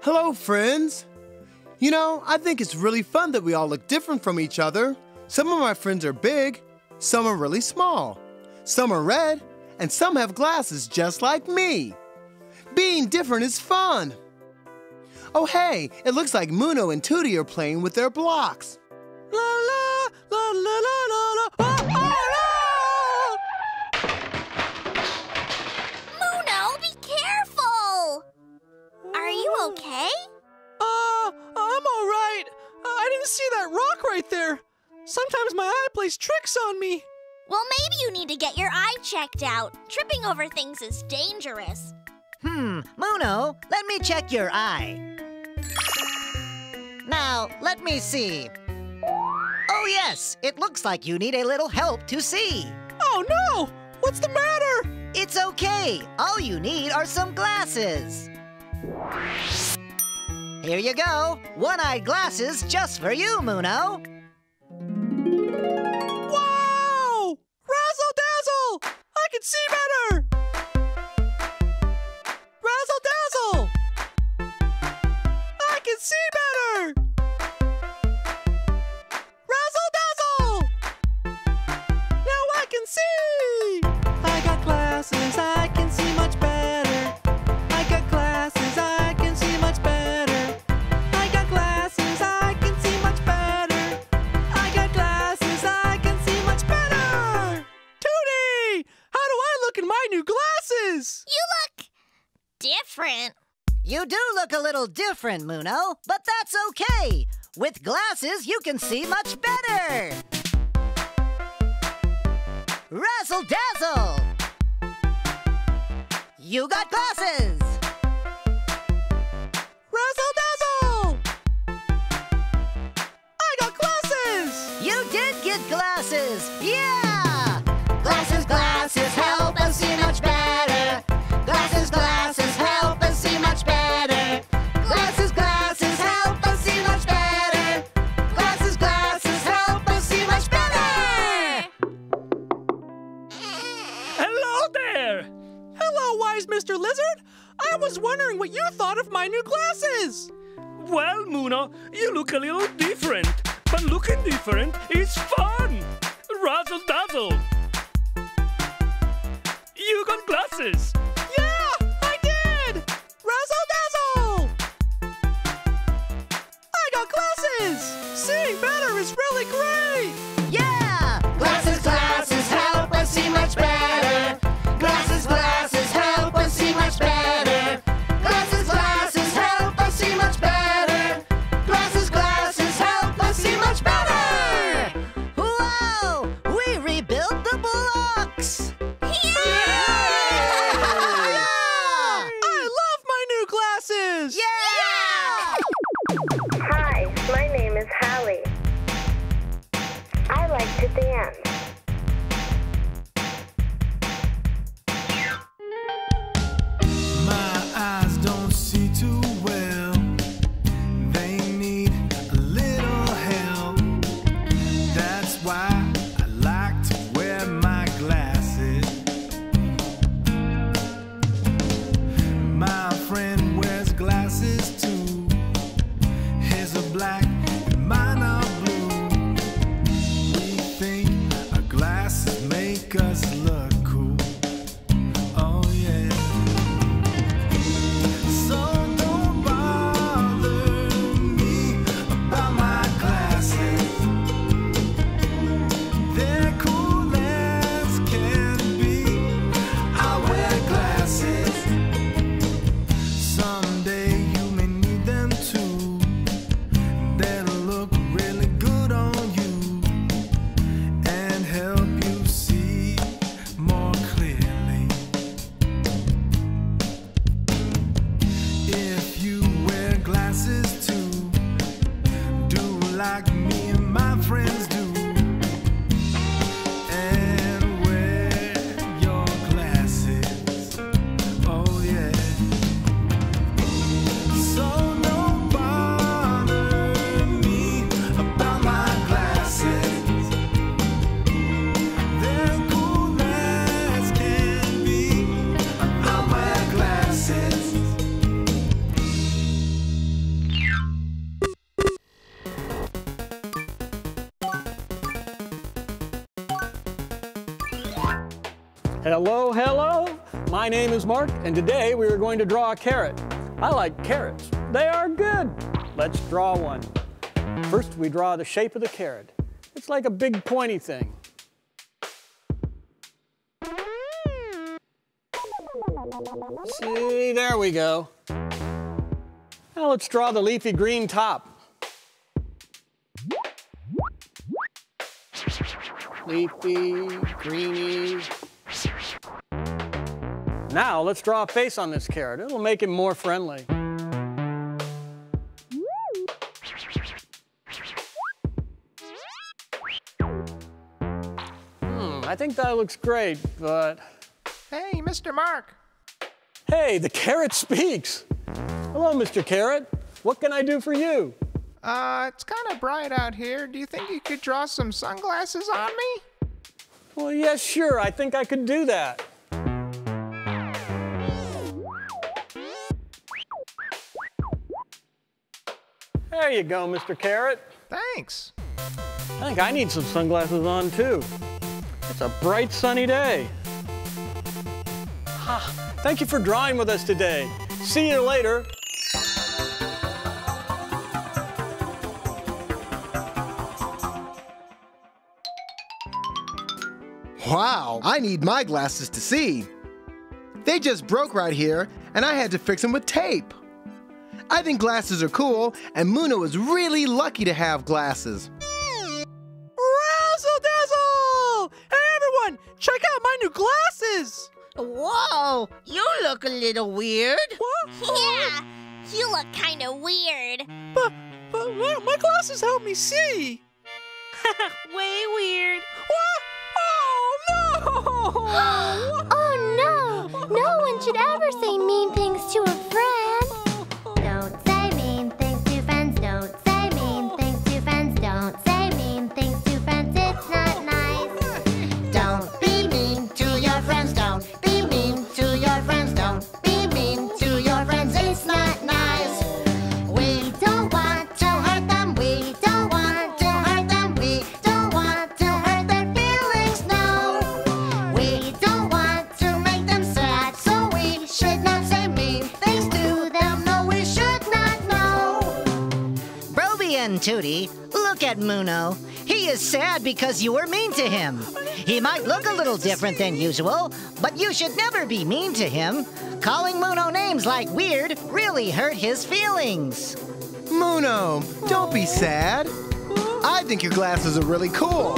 Hello, friends. You know, I think it's really fun that we all look different from each other. Some of my friends are big, some are really small, some are red, and some have glasses just like me. Being different is fun. Oh, hey, it looks like Muno and Toodee are playing with their blocks. La la la la la right there. Sometimes my eye plays tricks on me. Well, maybe you need to get your eye checked out. Tripping over things is dangerous. Hmm, Muno, let me check your eye. Now, let me see. Oh, yes, it looks like you need a little help to see. Oh no! What's the matter? It's okay. All you need are some glasses. Here you go. One-eyed glasses just for you, Muno. I can see better! Different. You do look a little different, Muno, but that's okay. With glasses, you can see much better. Razzle dazzle! You got glasses! Razzle dazzle! I got glasses! You did get glasses! Yeah! Glasses, glasses, help us see much better. Glasses, glasses, Mr. Lizard. I was wondering what you thought of my new glasses. Well, Muno, you look a little different. But looking different is fun! Razzle dazzle! You got glasses! Hello, hello. My name is Mark, and today we are going to draw a carrot. I like carrots. They are good. Let's draw one. First, we draw the shape of the carrot. It's like a big pointy thing. See, there we go. Now let's draw the leafy green top. Leafy, greeny. Now let's draw a face on this carrot. It'll make it more friendly. Hmm, I think that looks great, but Hey, Mr. Mark. hey, the carrot speaks. Hello, Mr. Carrot. What can I do for you? Uh, it's kind of bright out here. Do you think you could draw some sunglasses on me? Well, yes, sure. I think I could do that. There you go, Mr. Carrot. Thanks. I think I need some sunglasses on too. It's a bright sunny day. Ah, thank you for drawing with us today. See you later. Wow, I need my glasses to see. They just broke right here, and I had to fix them with tape. I think glasses are cool, and Muno is really lucky to have glasses. Razzle dazzle! Hey everyone, check out my new glasses! Whoa, you look a little weird. Yeah, you look kind of weird. But, but my, my glasses help me see. Way weird. What? Oh no! Oh no! No one should ever say mean things to a friend. Brobee and Toodee, look at Muno. He is sad because you were mean to him. He might look a little different than usual, but you should never be mean to him. Calling Muno names like weird really hurt his feelings. Muno, don't be sad. I think your glasses are really cool.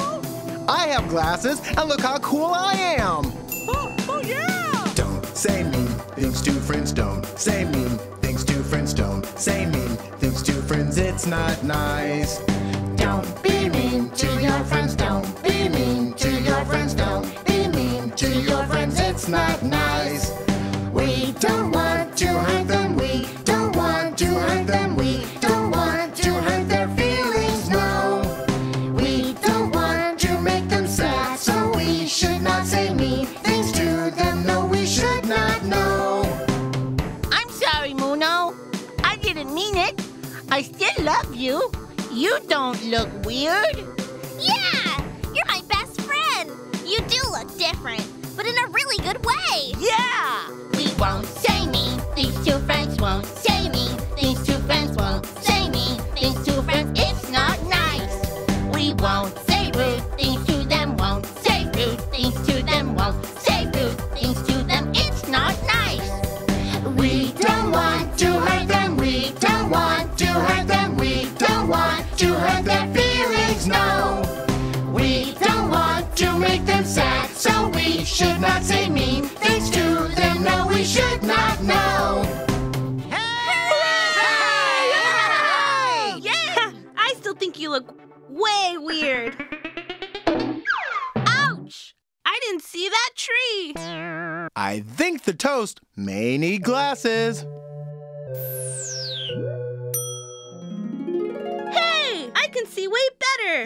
I have glasses, and look how cool I am. Oh, oh yeah! Don't say mean things to friends. Don't say mean things to friends. Don't say mean things to friends. It's not nice. Don't be mean to your friends. Don't be mean to your friends. Don't be mean to your friends. It's not nice. We don't want look weird. Yeah, you're my best friend. You do look different, but in a really good way. Yeah! We won't look way weird. Ouch! I didn't see that tree. I think the toast may need glasses. Hey! I can see way better.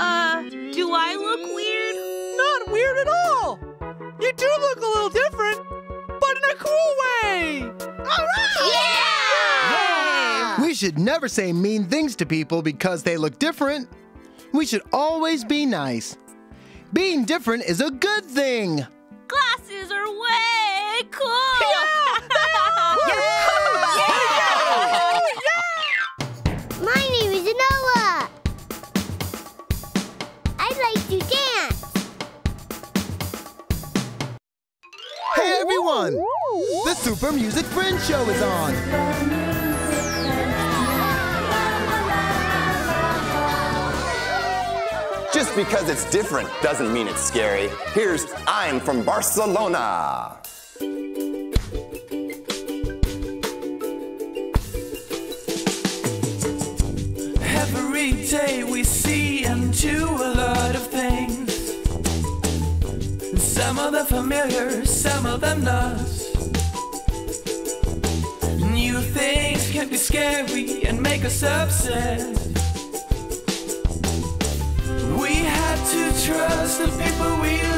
Uh, do I look weird? Not weird at all. You do look a little different, but in a cool way. All right! We should never say mean things to people because they look different. We should always be nice. Being different is a good thing. Glasses! glasses are way cool. My name is Noah. I like to dance. Hey everyone! The Super Music Friends Show is on. Just because it's different doesn't mean it's scary. Here's I'm from Barcelona. Every day we see and do a lot of things. Some of them familiar, some of them not. New things can be scary and make us upset. Trust the people we love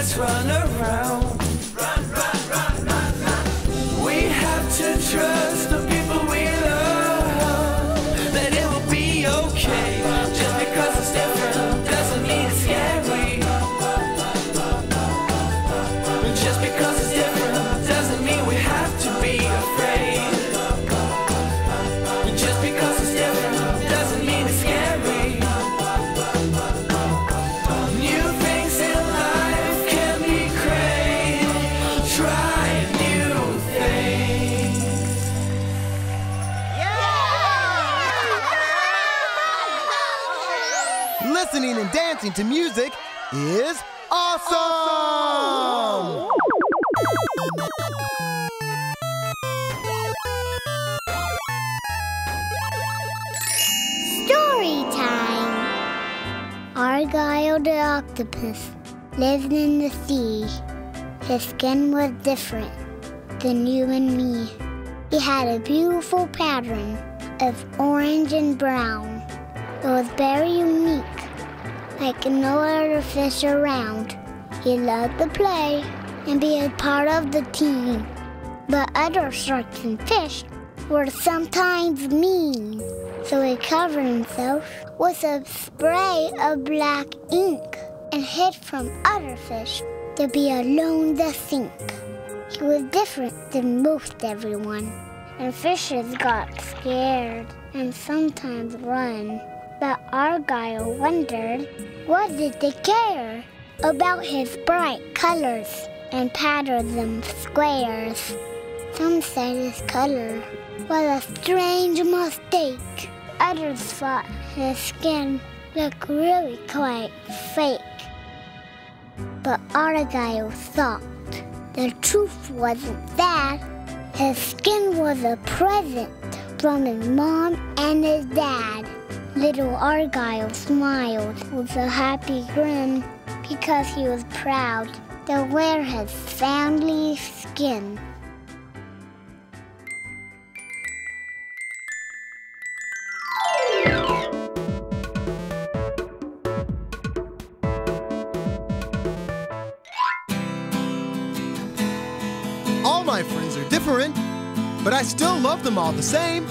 Let's run around. Run, run, run, run, run. We have to trust dancing to music is awesome! Story time. Argyle the octopus lived in the sea. His skin was different than you and me. He had a beautiful pattern of orange and brown. It was very unique, like no other fish around. He loved to play and be a part of the team. But other sharks and fish were sometimes mean, so he covered himself with a spray of black ink and hid from other fish to be alone to sink. He was different than most everyone, and fishes got scared and sometimes run. But Argyle wondered, what did they care about his bright colors and patterned them squares? Some said his color was a strange mistake. Others thought his skin looked really quite fake. But Argyle thought the truth wasn't that. His skin was a present from his mom and his dad. Little Argyle smiled with a happy grin because he was proud to wear his family skin. All my friends are different, but I still love them all the same.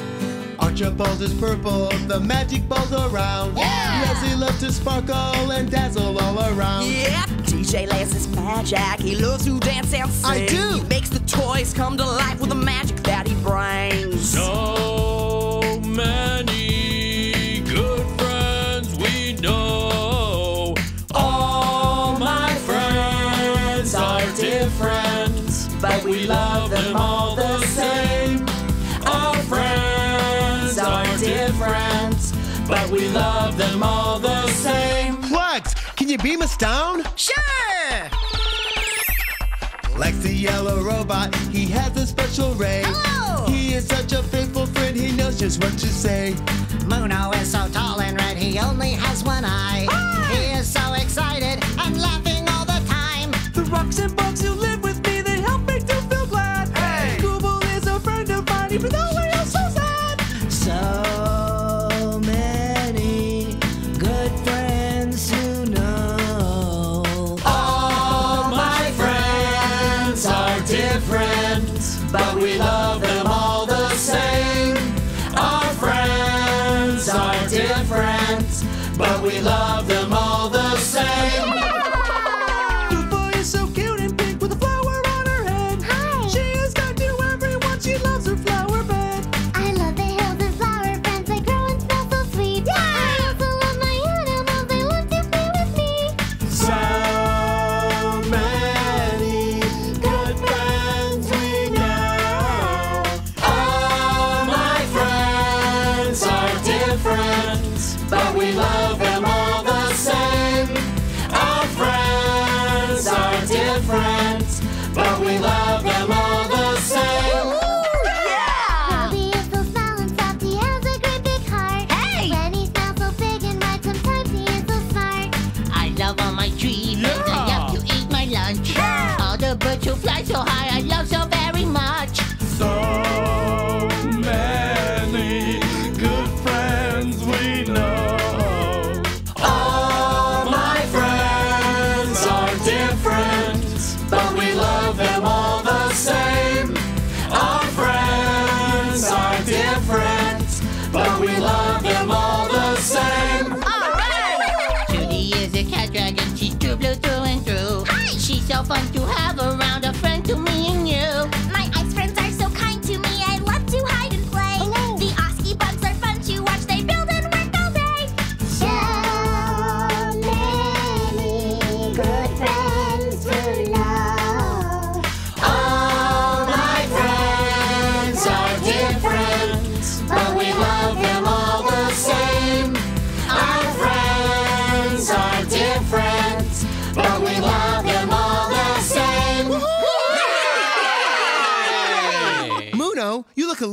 Archibald is purple, the magic ball's around. Yeah! Leslie loves to sparkle and dazzle all around. Yep, DJ Lance is magic. He loves to dance and sing. I do. He makes the toys come to life with the magic that he brings. So we love them all the same. Plex, can you beam us down? Sure! Plex the yellow robot, he has a special ray. Hello! He is such a faithful friend, he knows just what to say. Muno is so tall and red, he only has one eye. Hi! He is so excited and laughing all the time. The rocks and bugs who live with me, they help make them feel glad. Hey! Google is a friend of mine, even though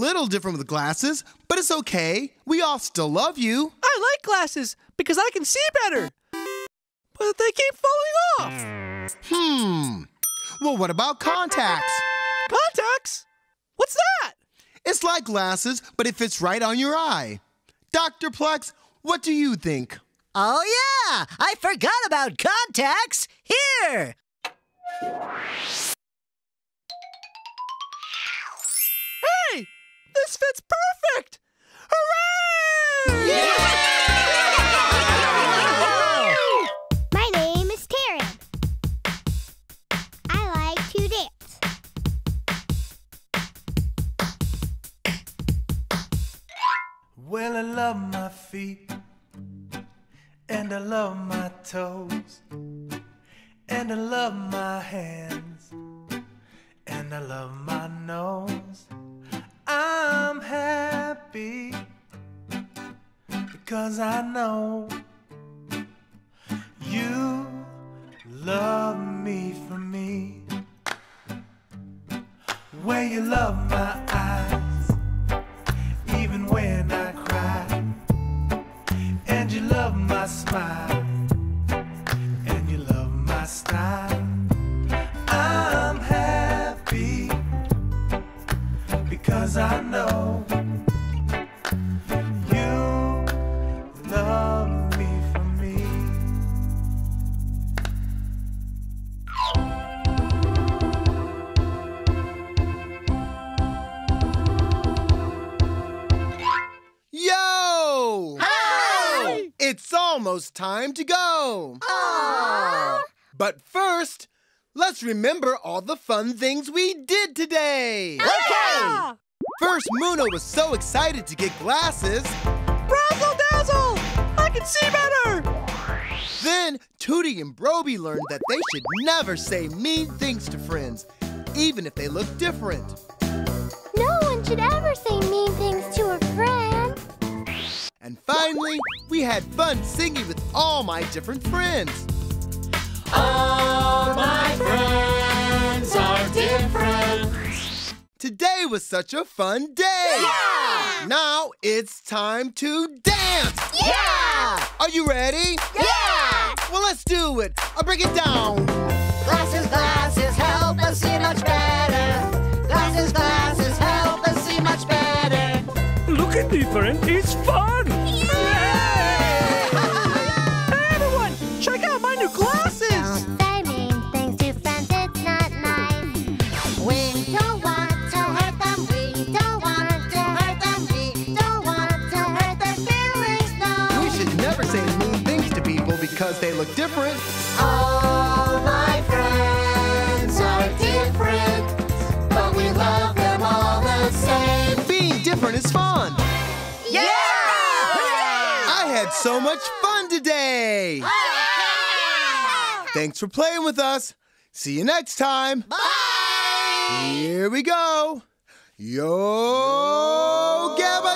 little different with glasses, but it's okay. We all still love you. I like glasses because I can see better. But they keep falling off. Hmm. Well, what about contacts? Contacts? What's that? It's like glasses, but it fits right on your eye. Dr. Plex, what do you think? Oh, yeah! I forgot about contacts. Here! This fits perfect. Hooray! My name is Taryn. I like to dance. Well, I love my feet, and I love my toes, and I love my hands, and I love my nose. I'm happy because I know you love me for me. Well, you love my eyes even when I cry. And you love my smile, almost time to go. But first, let's remember all the fun things we did today. Okay! First, Muno was so excited to get glasses. Razzle dazzle! I can see better! Then, Toodee and Brobee learned that they should never say mean things to friends, even if they look different. No one should ever say mean things to a friend. And finally, we had fun singing with all my different friends. All my friends are different. Today was such a fun day. Yeah! Now it's time to dance. Yeah! Are you ready? Yeah! Well, let's do it. I'll break it down. Glasses, glasses, help us see much better. Glasses, glasses, help us see much better. Looking different is fun! Because they look different. All my friends are different, but we love them all the same. Being different is fun. Yeah! I had so much fun today. Thanks for playing with us. See you next time. Bye. Here we go. Yo, Gabba Gabba!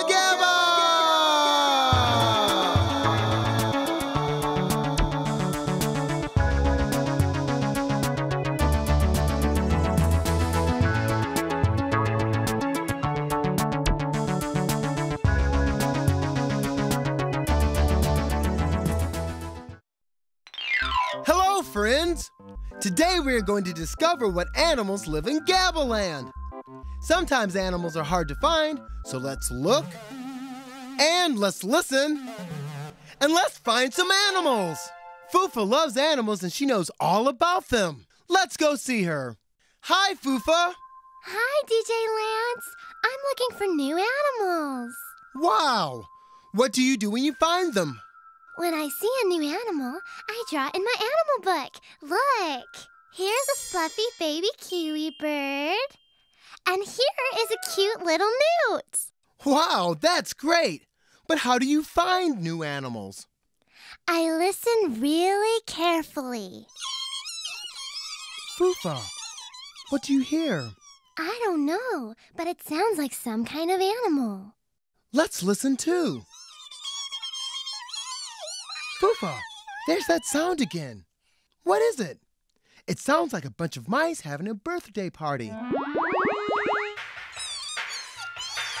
Friends! Today we are going to discover what animals live in Gabba Land. Sometimes animals are hard to find, so let's look and let's listen and let's find some animals. Foofa loves animals and she knows all about them. Let's go see her. Hi, Foofa. Hi, DJ Lance. I'm looking for new animals. Wow! What do you do when you find them? When I see a new animal, I draw it in my animal book. Look, here's a fluffy baby kiwi bird. And here is a cute little newt. Wow, that's great! But how do you find new animals? I listen really carefully. Foofa, what do you hear? I don't know, but it sounds like some kind of animal. Let's listen too. Foofa, there's that sound again. What is it? It sounds like a bunch of mice having a birthday party.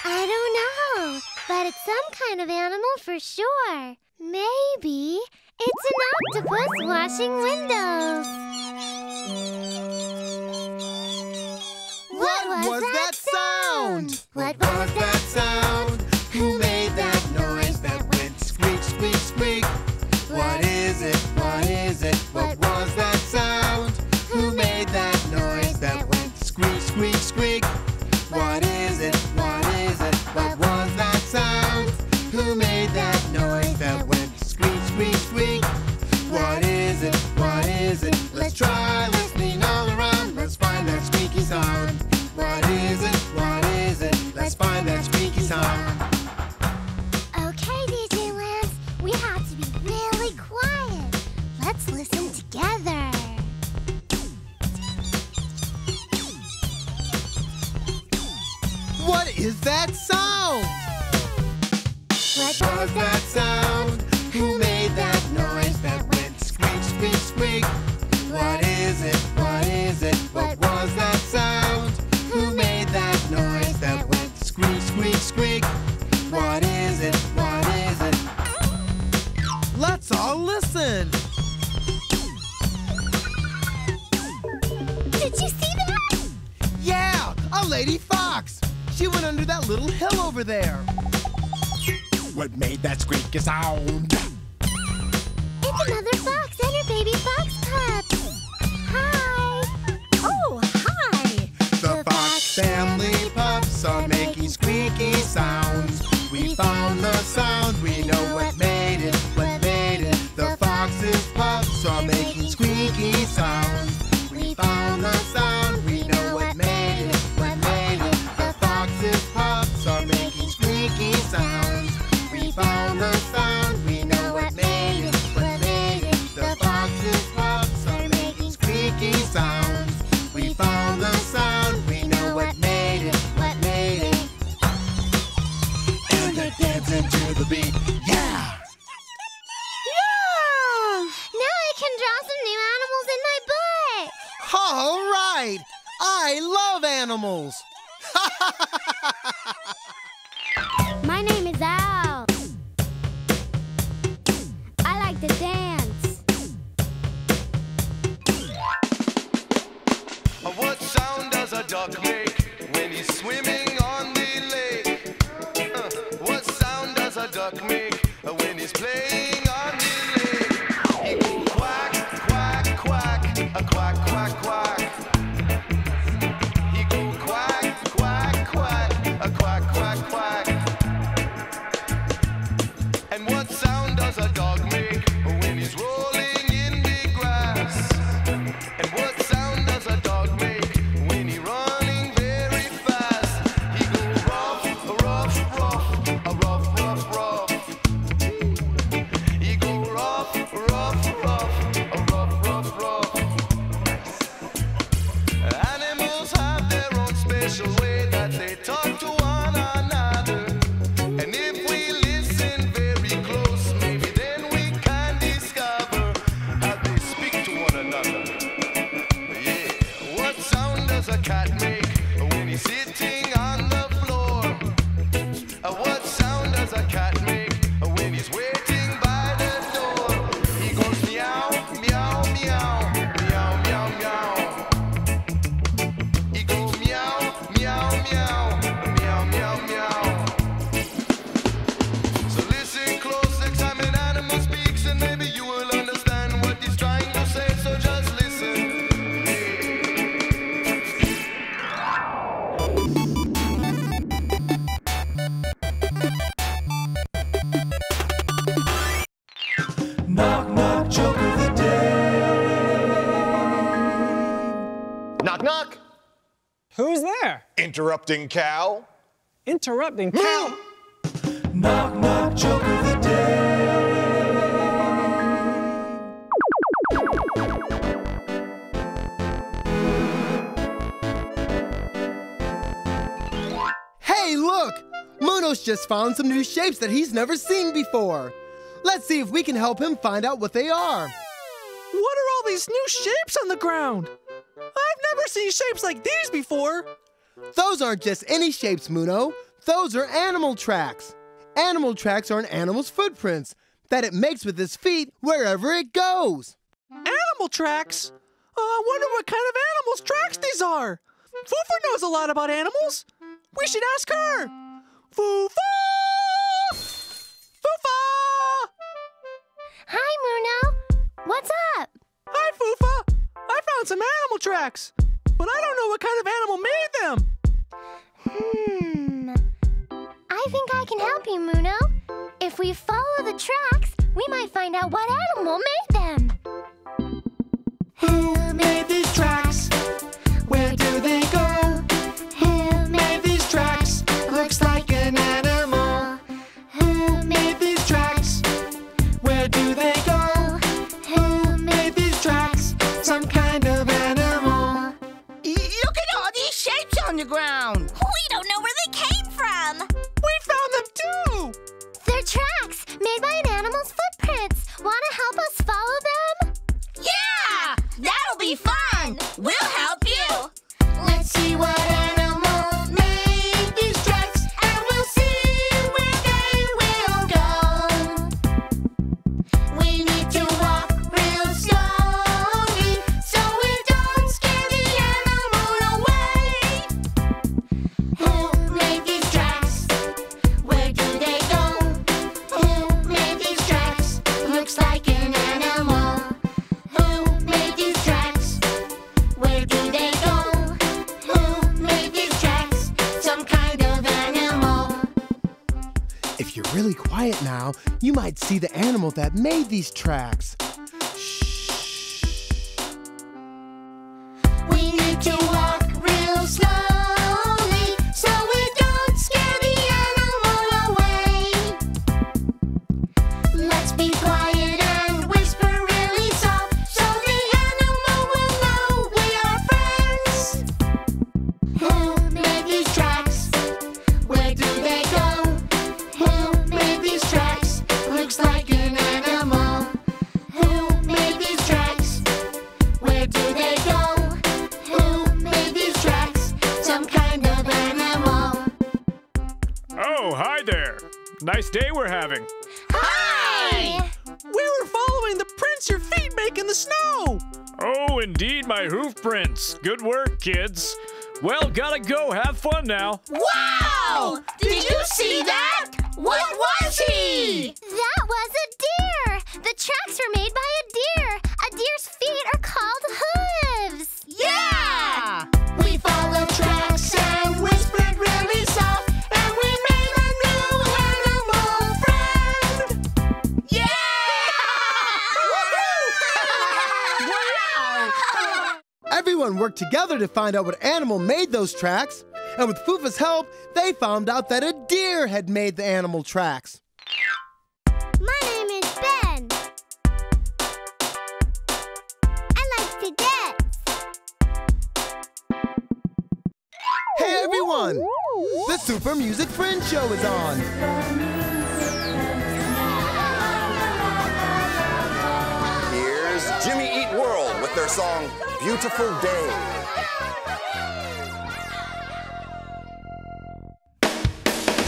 I don't know, but it's some kind of animal for sure. Maybe it's an octopus washing windows. What was, that sound? What was that sound? Who made that noise that went squeak, squeak, squeak? What is it? What is it? What was that sound? Who made that noise that went squeak, squeak, squeak? What is it? What is it? What was that sound? Who made that noise that went squeak, squeak, squeak? What is it? What is it? Let's try listening all around. Let's find that squeaky sound. What is it? What is it? Let's find that squeaky sound. Is that sound? What was that sound? Who made that noise that went squeak, squeak, squeak? What is it? What is it? What was that sound? Who made that noise that went squeak, squeak, squeak? What is it? What is it? Let's all listen. Did you see that? Yeah, a lady fox. She went under that little hill over there. What made that squeaky sound? It's another fox and her baby fox pups. Hi. Oh, hi. The Fox family pups are making squeaky sounds. We found the sound, we know what made it, what made it. The Fox's pups are making squeaky All right! I love animals! My name is Al. I like to dance. What sound does a duck make? Interrupting cow! Interrupting hmm. cow! knock, knock, joke of the day. Hey, look! Muno's just found some new shapes that he's never seen before. Let's see if we can help him find out what they are. What are all these new shapes on the ground? I've never seen shapes like these before. Those aren't just any shapes, Muno. Those are animal tracks. Animal tracks are an animal's footprints that it makes with its feet wherever it goes. Animal tracks? Uh, I wonder what kind of animals tracks these are. Foofa knows a lot about animals. We should ask her. Foofa! Foofa! Hi, Muno. What's up? Hi, Foofa. I found some animal tracks but I don't know what kind of animal made them. Hmm. I think I can help you, Muno. If we follow the tracks, we might find out what animal made them. Who made these tracks? the ground. We don't know where they came from. We found them too. They're tracks made by an animal's footprints. Want to help us you might see the animal that made these tracks. Kids. Well, gotta go. Have fun now. Wow! Did you see that? What was he? That was a deer! The tracks were made by a deer. A deer's feet are called hooves. Everyone worked together to find out what animal made those tracks, and with Foofa's help, they found out that a deer had made the animal tracks. My name is Ben. I like to dance. Hey everyone! The Super Music Friends Show is on. Here's Jimmy Eat World with their song Beautiful Day.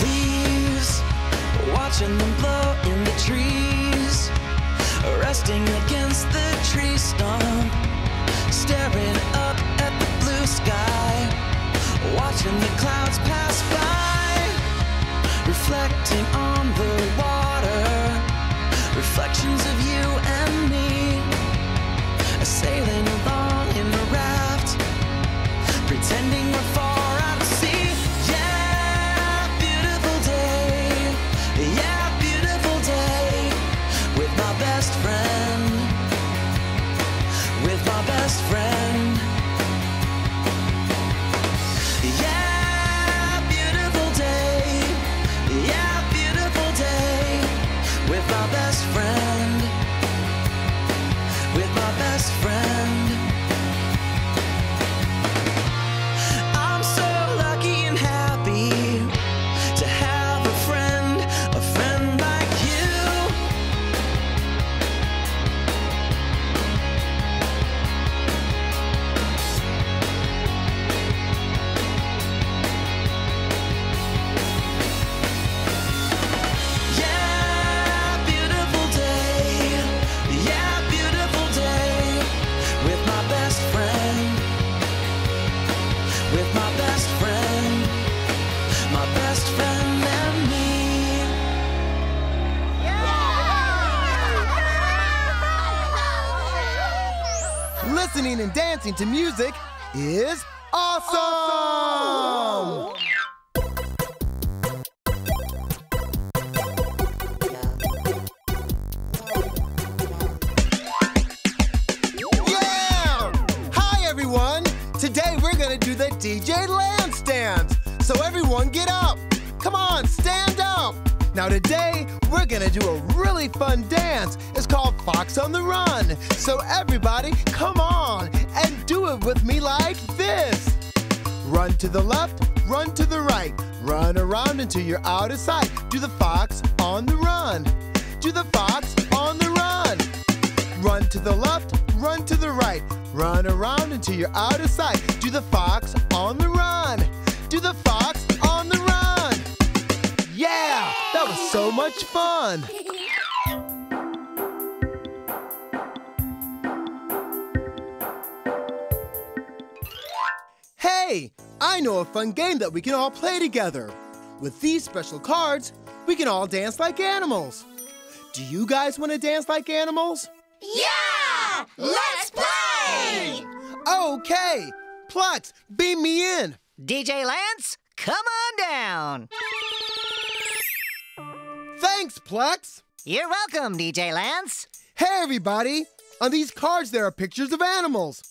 Leaves, watching them blow in the trees, resting against the tree stump, staring up at the blue sky, watching the clouds pass by, reflecting on the water, reflections sailing can all play together. With these special cards, we can all dance like animals. Do you guys want to dance like animals? Yeah! Let's play! Okay, Plex, beam me in. DJ Lance, come on down. Thanks, Plex. You're welcome, DJ Lance. Hey, everybody. On these cards, there are pictures of animals.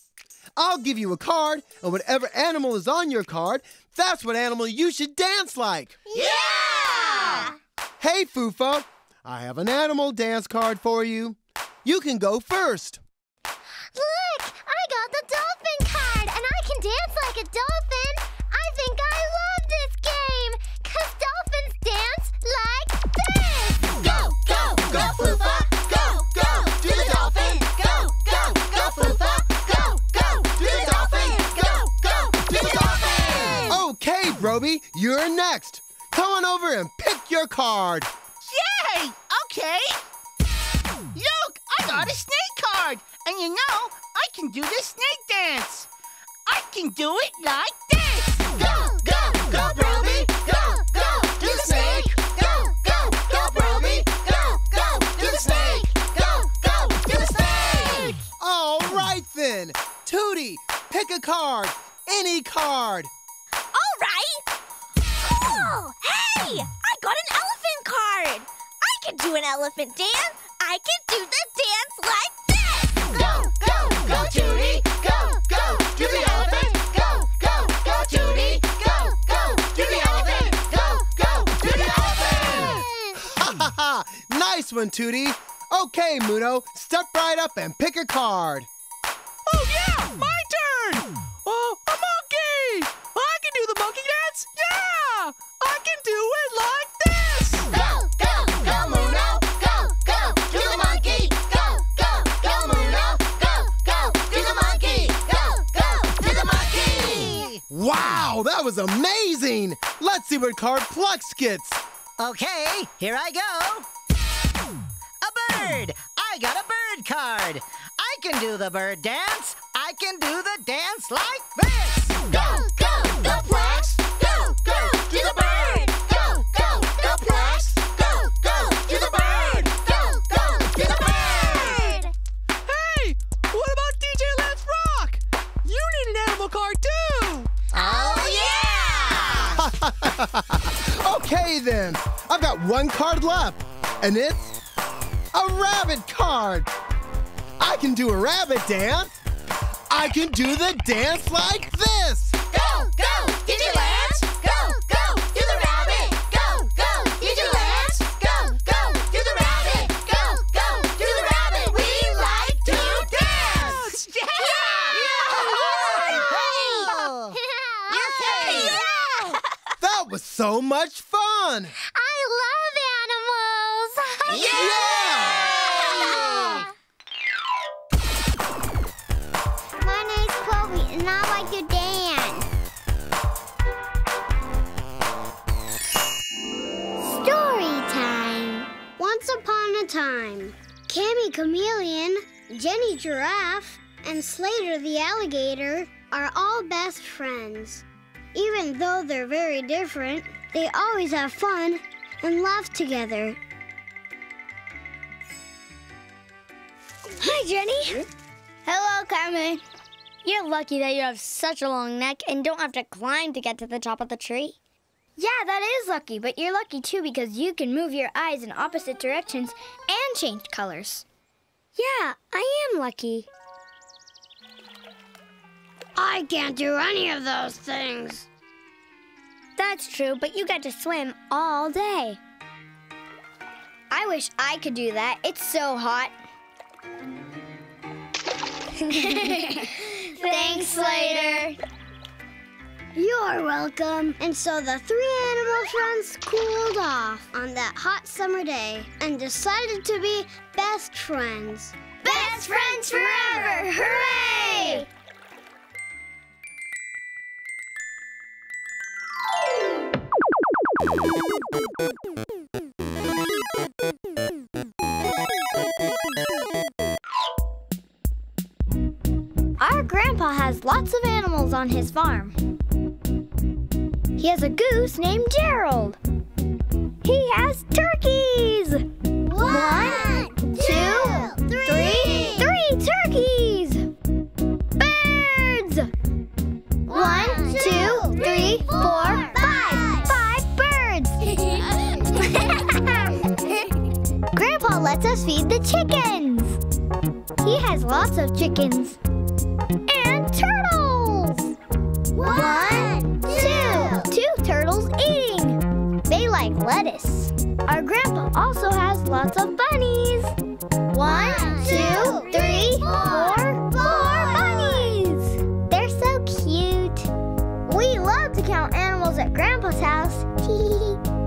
I'll give you a card, and whatever animal is on your card, that's what animal you should dance like. Yeah! Hey, Foofa, I have an animal dance card for you. You can go first. Look, I got the dolphin card, and I can dance like a dolphin. Card. Yay! Okay. Look, I got a snake card. And you know, I can do the snake dance. I can do it like this. Go, go, go, Brobee. Go, go, do the snake. Go, go, go, Brobee. Go, go, do the snake. Go, go, do the snake. All right then. Toodee, pick a card. Any card. Nice one, Toodee. Okay, Muno, step right up and pick a card. Oh, yeah! My turn! Oh, a monkey! I can do the monkey dance! Yeah! I can do it like this! Go, go, go, Muno. Go, go, do the monkey. Go, go, go, Muno. Go, go, do the monkey. Go, go, do the monkey. Wow, that was amazing! Let's see what card Plex gets. Okay, here I go. A bird! I got a bird card. I can do the bird dance. I can do the dance like this. Go, go, go, Plex. Go, go, do the bird. Go, go, go, Plex. Go, go, do the bird. Go, go, do the bird. Hey, what about DJ Lance Rock? You need an animal card too! Oh, yeah! okay then, I've got one card left, and it's a rabbit card. I can do a rabbit dance. I can do the dance like this. Go, go, DJ Lance. Go, go, do the rabbit. Go, go, DJ Lance. Go, go, do the rabbit. Go, go, do the rabbit. We like to dance. Yeah! Okay. That was so much fun. I love animals. My I like to dance. Story time. Once upon a time, Cammy Chameleon, Jenny Giraffe, and Slater the Alligator are all best friends. Even though they're very different, they always have fun and laugh together. Hi, Jenny. Hmm? Hello, Carmen. You're lucky that you have such a long neck and don't have to climb to get to the top of the tree. Yeah, that is lucky, but you're lucky too because you can move your eyes in opposite directions and change colors. Yeah, I am lucky. I can't do any of those things. That's true, but you get to swim all day. I wish I could do that. It's so hot. Thanks, Slater. You're welcome. And so the three animal friends cooled off on that hot summer day and decided to be best friends. Best friends forever! Hooray! Grandpa has lots of animals on his farm. He has a goose named Gerald. He has turkeys. One, two, three, three turkeys. Birds. One, two, three, four, five. Five birds. Grandpa lets us feed the chickens. He has lots of chickens. And! One, two, two turtles eating. They like lettuce. Our grandpa also has lots of bunnies. One, two, three, four, four bunnies. They're so cute. We love to count animals at grandpa's house.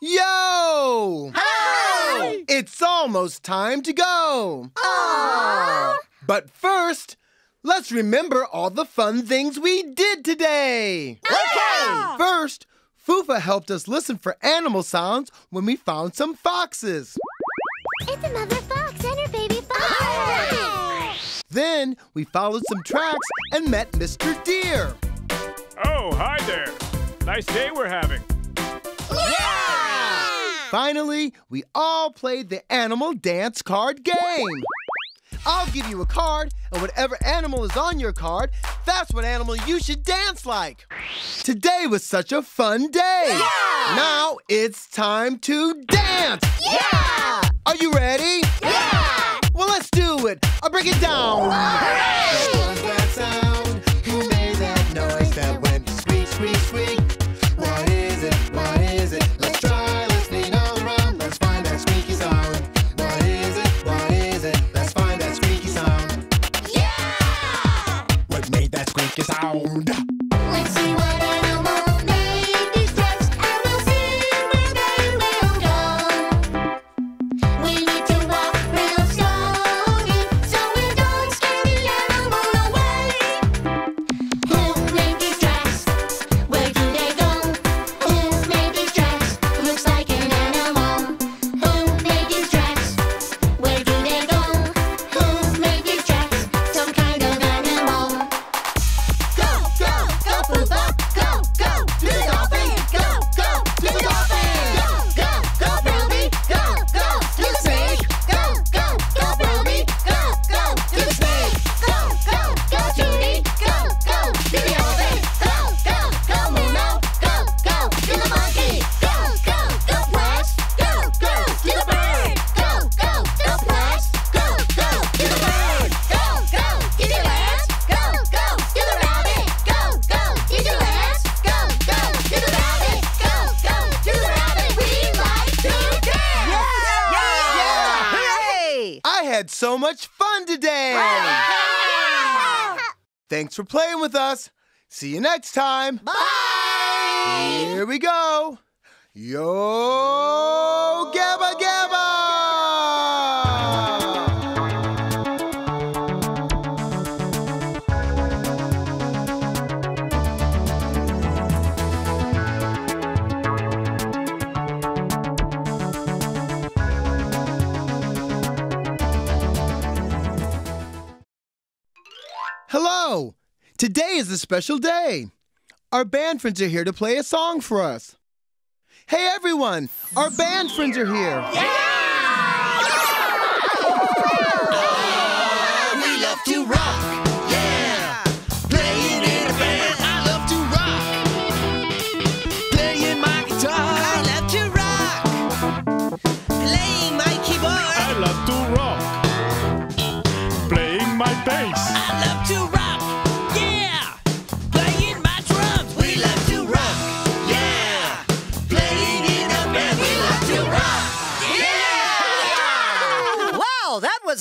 Yo! Hi! It's almost time to go. But first, let's remember all the fun things we did today. Okay! First, Foofa helped us listen for animal sounds when we found some foxes. It's a mother fox and her baby fox. Then we followed some tracks and met Mr. Deer. Oh, hi there. Nice day we're having. Finally, we all played the animal dance card game. I'll give you a card, and whatever animal is on your card, that's what animal you should dance like. Today was such a fun day. Now it's time to dance. Yeah! Are you ready? Yeah! Well, let's do it. I'll break it down. What sound? Thanks for playing with us. See you next time. Bye. Here we go. Yo, Gabba Hello! Today is a special day. Our band friends are here to play a song for us. Hey everyone! Our band friends are here! Yeah. We love to rock,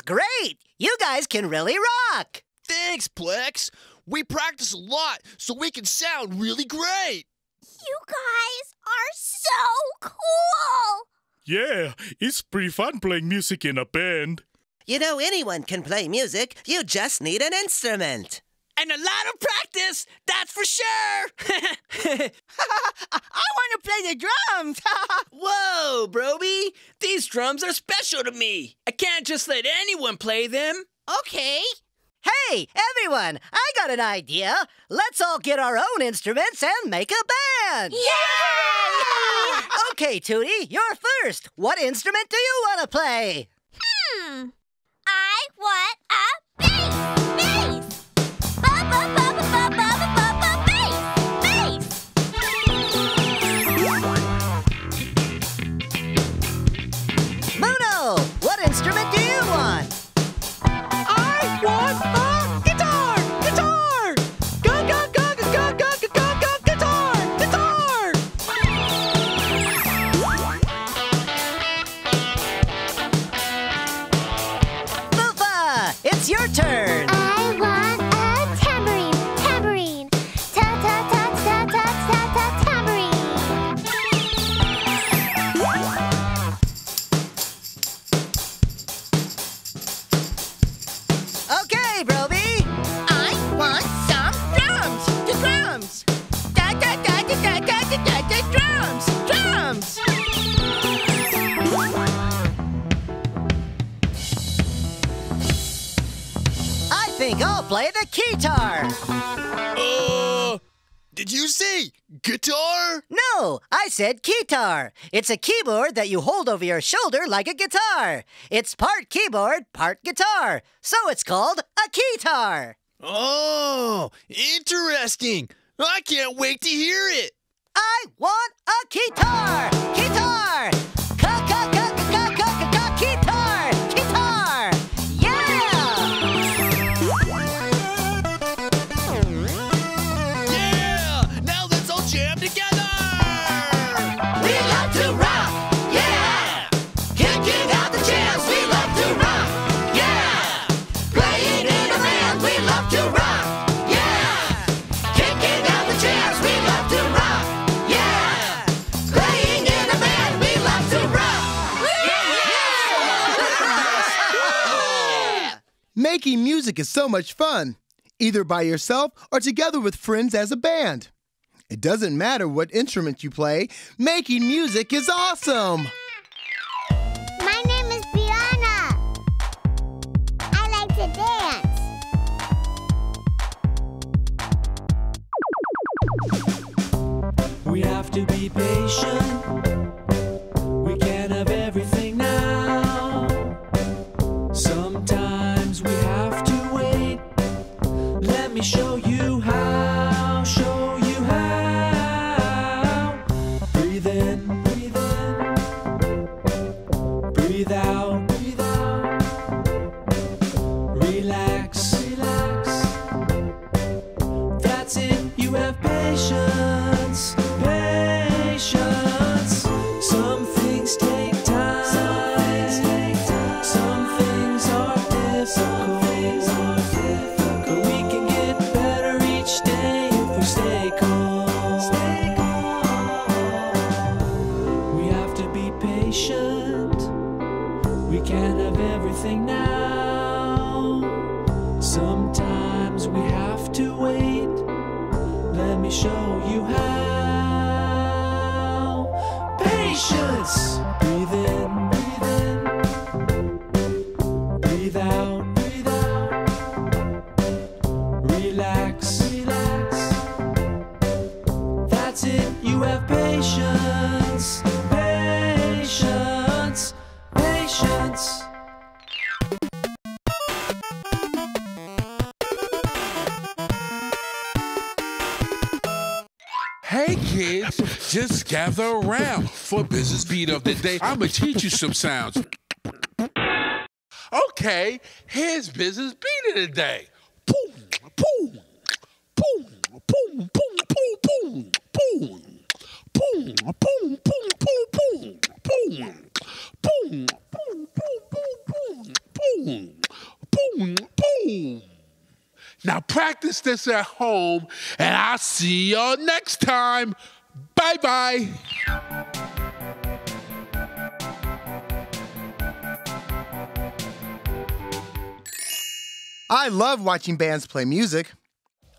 great! You guys can really rock! Thanks, Plex. We practice a lot so we can sound really great. You guys are so cool! Yeah, it's pretty fun playing music in a band. You know, anyone can play music. You just need an instrument. And a lot of practice, that's for sure. I want to play the drums. Whoa, Brobee! These drums are special to me. I can't just let anyone play them. Okay. Hey, everyone, I got an idea. Let's all get our own instruments and make a band. Yeah! Okay, Toodee, you're first. What instrument do you want to play? Hmm. I want a bass! Bass! bye, bye. I'll play the keytar. Uh, did you say guitar? No, I said keytar. It's a keyboard that you hold over your shoulder like a guitar. It's part keyboard, part guitar. So it's called a keytar. Oh, interesting. I can't wait to hear it. I want a keytar! Keytar! Making music is so much fun, either by yourself or together with friends as a band. It doesn't matter what instrument you play, making music is awesome! My name is Brianna. I like to dance. We have to be patient. Hey kids, just gather around for business beat of the day. I'm gonna teach you some sounds. Okay, here's business beat of the day. Boom, boom, boom, boom, boom, boom, boom. Boom, boom, boom, boom, boom, boom. Boom, boom, boom, boom, boom, boom, boom, boom. Now practice this at home, and I'll see y'all next time. Bye bye. I love watching bands play music.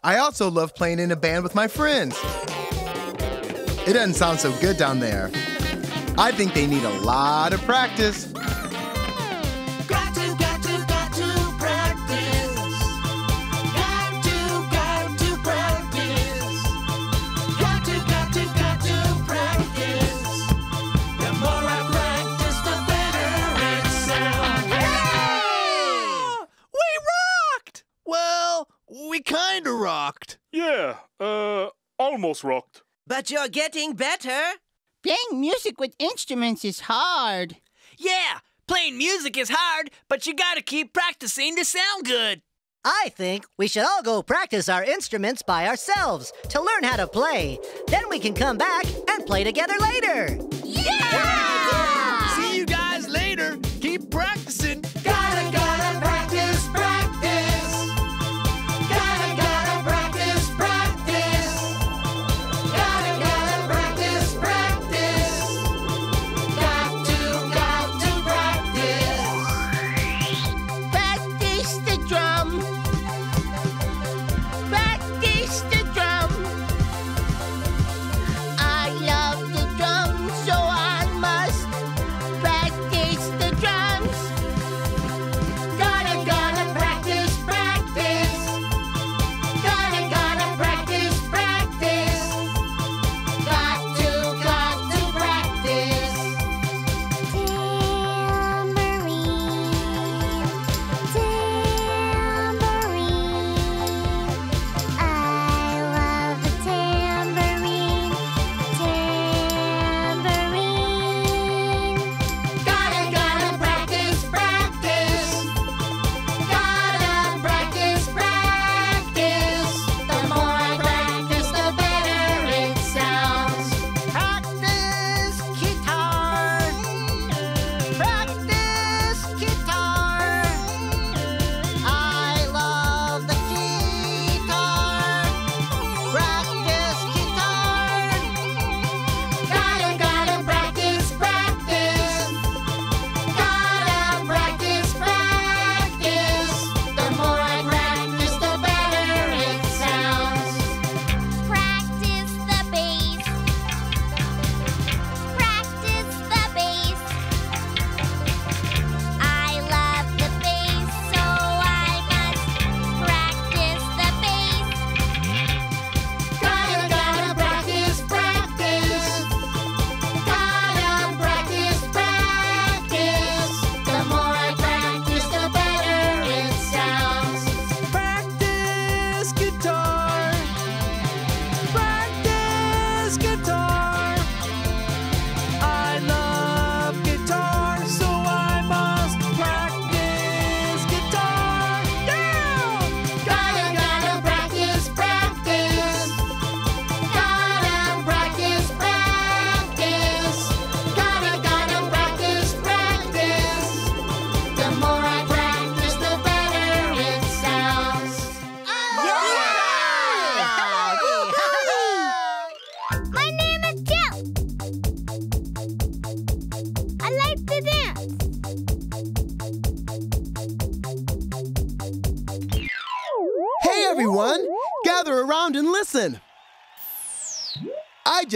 I also love playing in a band with my friends. It doesn't sound so good down there. I think they need a lot of practice. Rocked. Yeah, uh, almost rocked. But you're getting better. Playing music with instruments is hard. Yeah, playing music is hard, but you gotta keep practicing to sound good. I think we should all go practice our instruments by ourselves to learn how to play. Then we can come back and play together later. See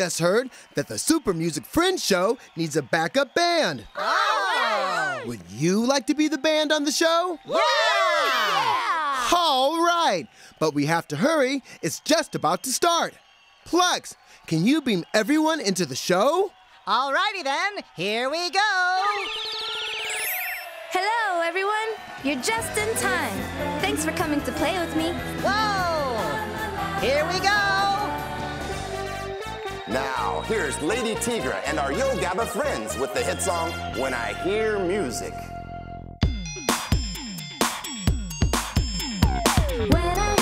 just heard that the Super Music Friends show needs a backup band. Oh! Would you like to be the band on the show? Yeah! All right, but we have to hurry. It's just about to start. Plex, can you beam everyone into the show? Alrighty then, here we go. Hello, everyone. You're just in time. Thanks for coming to play with me. Whoa! Here we go. Now, here's Lady Tigra and our Yo Gabba friends with the hit song When I Hear Music. When I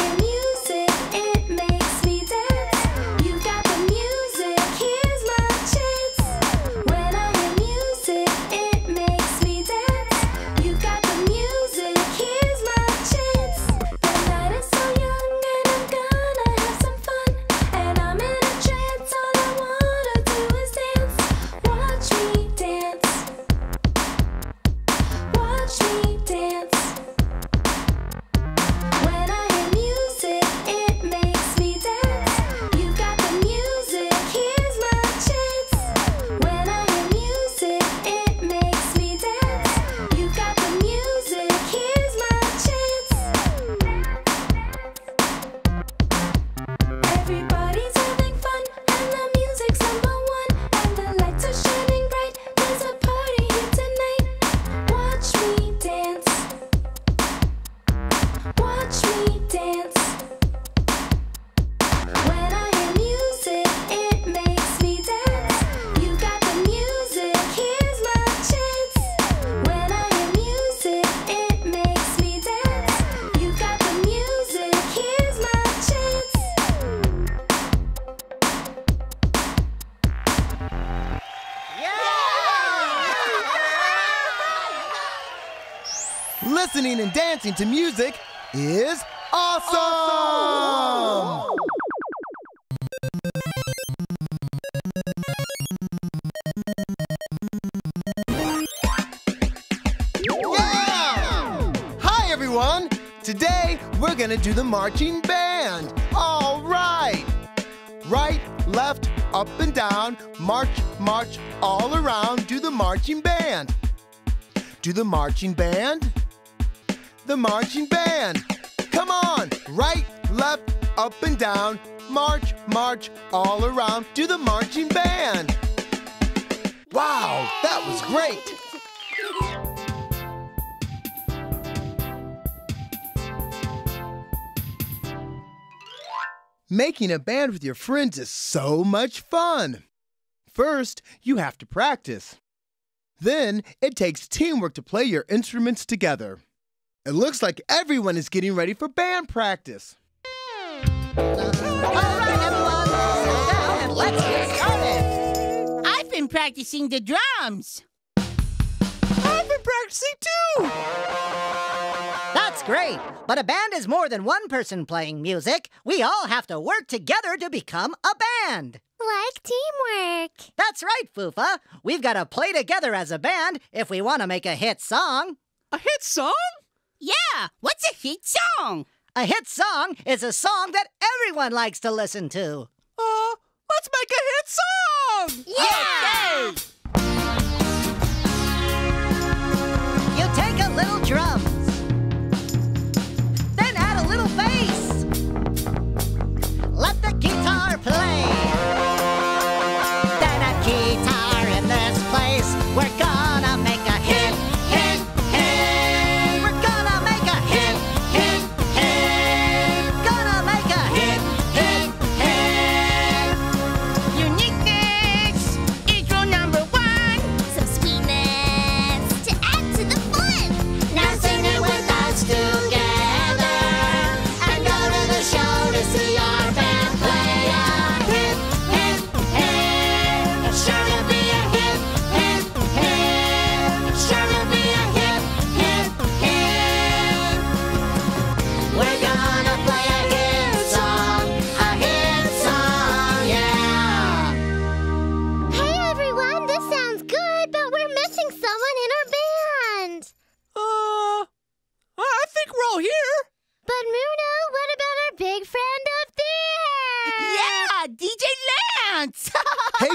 to music is awesome! Yeah! Hi, everyone! Today, we're gonna do the marching band. All right! Right, left, up and down, march, march, all around, do the marching band. Do the marching band. The marching band. Come on, right, left, up and down, march, march, all around, do the marching band. Wow, that was great. Making a band with your friends is so much fun. First, you have to practice. Then, it takes teamwork to play your instruments together. It looks like everyone is getting ready for band practice. Let's get started. I've been practicing the drums. I've been practicing too. That's great, but a band is more than one person playing music. We all have to work together to become a band. Like teamwork. That's right, Foofa. We've got to play together as a band if we want to make a hit song. A hit song? Yeah, what's a hit song? A hit song is a song that everyone likes to listen to. Uh, let's make a hit song! Yeah! You take a little drums. Then add a little bass. Let the guitar play.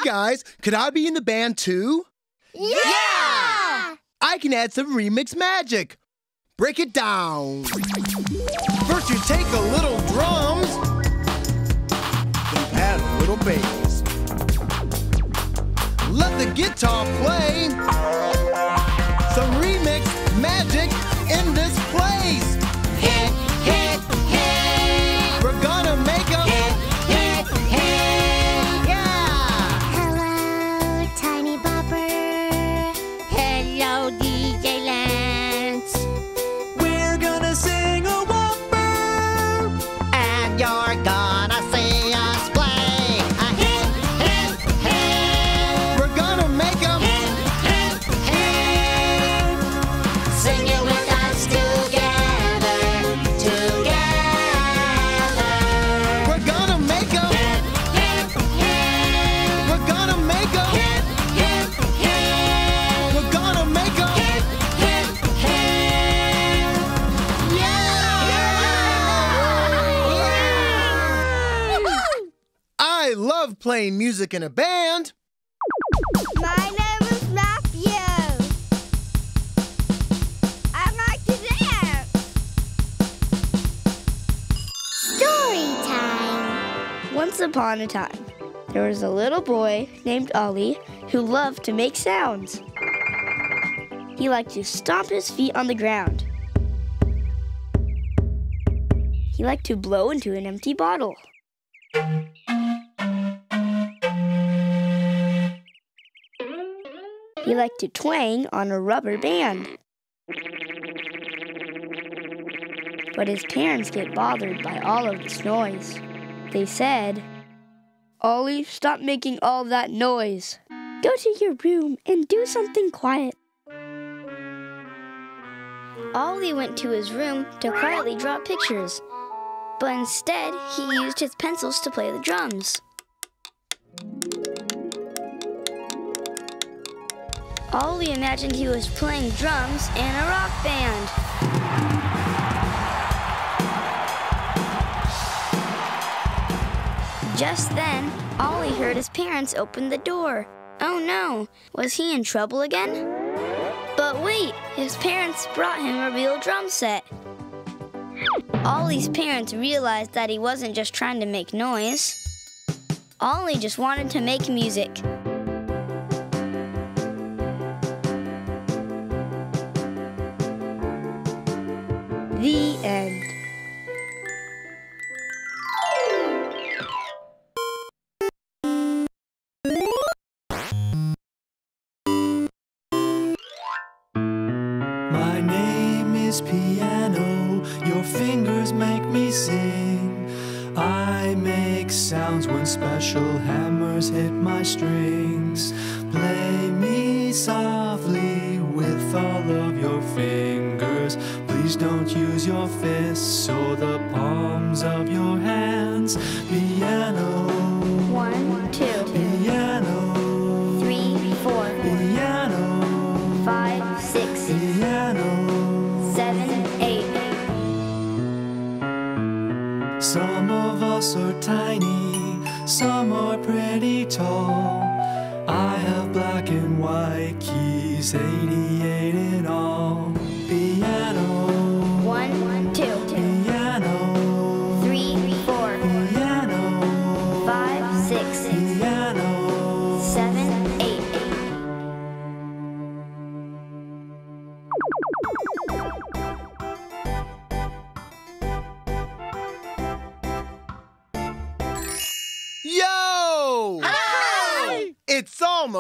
Guys, could I be in the band too? Yeah! I can add some remix magic. Break it down. First, you take a little drums, then add a little bass. Let the guitar play. I love playing music in a band. My name is Matthew. I like to dance. Story time. Once upon a time, there was a little boy named Ollie who loved to make sounds. He liked to stomp his feet on the ground. He liked to blow into an empty bottle. He liked to twang on a rubber band. But his parents get bothered by all of this noise. They said, Ollie, stop making all that noise. Go to your room and do something quiet. Ollie went to his room to quietly draw pictures, but instead he used his pencils to play the drums. Ollie imagined he was playing drums in a rock band. Just then, Ollie heard his parents open the door. Oh no, was he in trouble again? But wait, his parents brought him a real drum set. Ollie's parents realized that he wasn't just trying to make noise. Ollie just wanted to make music. The end.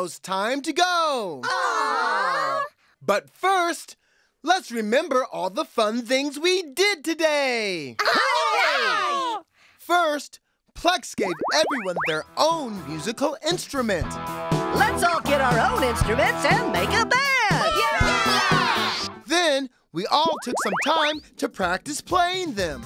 Almost time to go. But first, let's remember all the fun things we did today. First, Plex gave everyone their own musical instrument. Let's all get our own instruments and make a band. Then, we all took some time to practice playing them.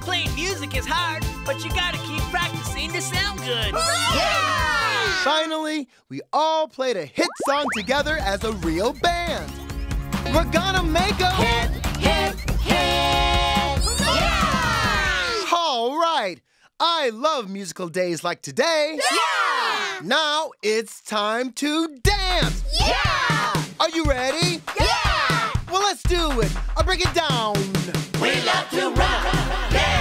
Playing music is hard, but you gotta keep practicing to sound good. Finally, we all played a hit song together as a real band. We're gonna make a hit, hit, hit. Yeah! All right. I love musical days like today. Yeah! Now it's time to dance! Yeah! Are you ready? Yeah! Well, let's do it. I'll break it down. We love to rock, yeah.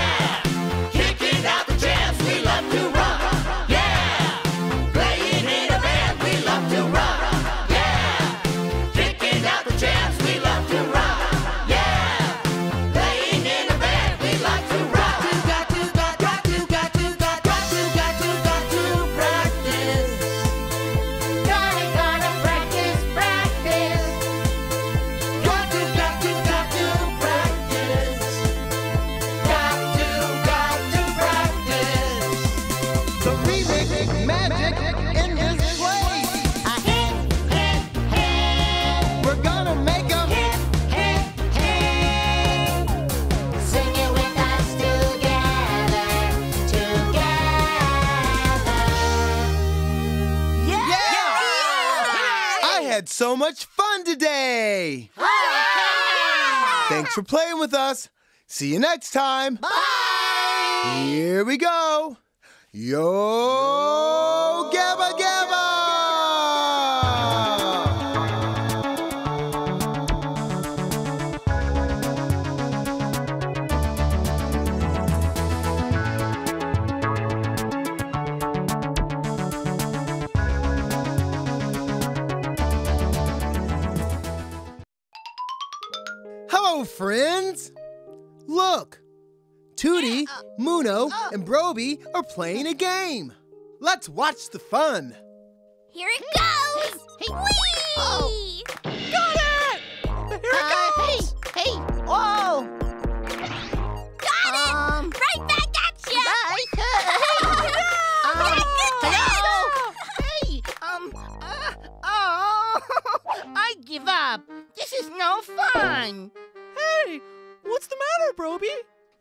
So much fun today. Thanks for playing with us. See you next time. Bye. Here we go. Yo, Hello, friends. Look, Toodee, Muno, and Brobee are playing a game. Let's watch the fun. Here it goes! Whee! Got it! Here it goes! Hey, hey, whoa! Got it! Um, right back at you! Um, hello? Hey, um, uh, oh, I give up. This is no fun. Hey, what's the matter, Brobee?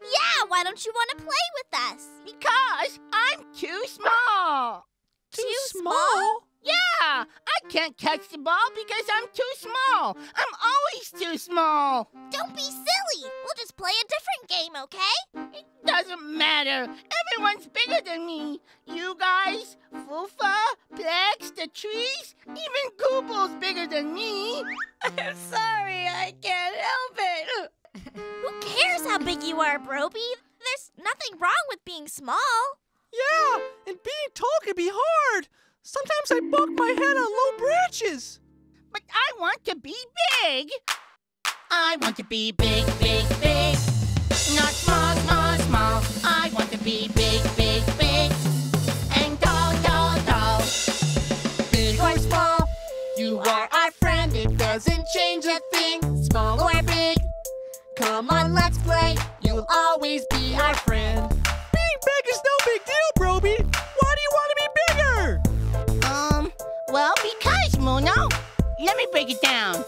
Yeah, why don't you want to play with us? Because I'm too small. Too small? Yeah, I can't catch the ball because I'm too small. I'm always too small. Don't be silly. We'll just play a different game, okay? It doesn't matter. Everyone's bigger than me. You guys, Foofa, Plex, the trees, even Gooble's bigger than me. I'm sorry, I can't help it. Who cares how big you are, Brobee? There's nothing wrong with being small. Yeah, and being tall can be hard. Sometimes I bump my head on low branches. But I want to be big. I want to be big, big, big. Not small, small, small. I want to be big, big, big. And tall, tall, tall. Big or small, you are our friend. It doesn't change a thing. Small or big. Come on, let's play. You'll always be our friend. Well, because, Muno. Let me break it down.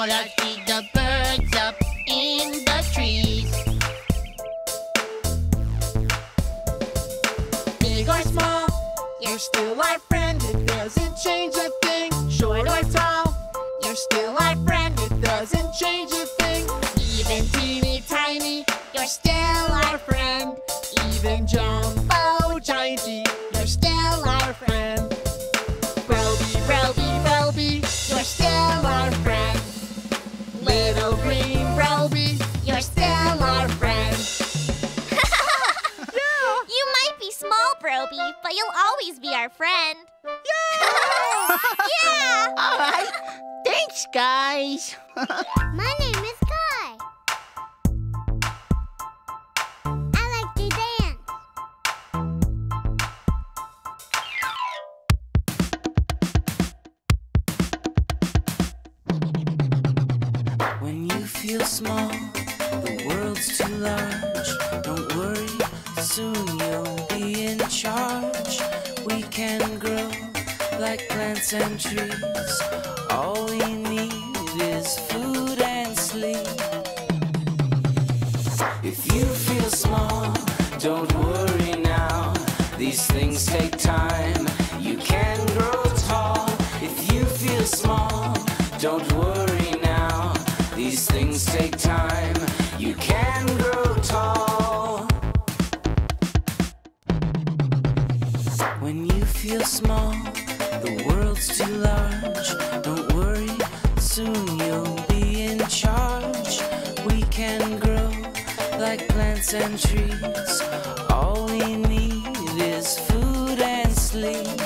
I tall, I'd feed the birds up in the trees. Big or small, you're still our friend. It doesn't change a thing. Short or tall, you're still our friend. It doesn't change a thing. Even teeny tiny, you're still our friend. Even jumbo Roby, but you'll always be our friend. Yeah! yeah! All right. Thanks, guys. My name is Kai. I like to dance. When you feel small, the world's too large. Soon you'll be in charge. We can grow like plants and trees. All we need is food and sleep. If you feel small, don't worry now. These things take time. You can grow tall. If you feel small, don't worry feel small, the world's too large. Don't worry, soon you'll be in charge. We can grow like plants and trees. All we need is food and sleep.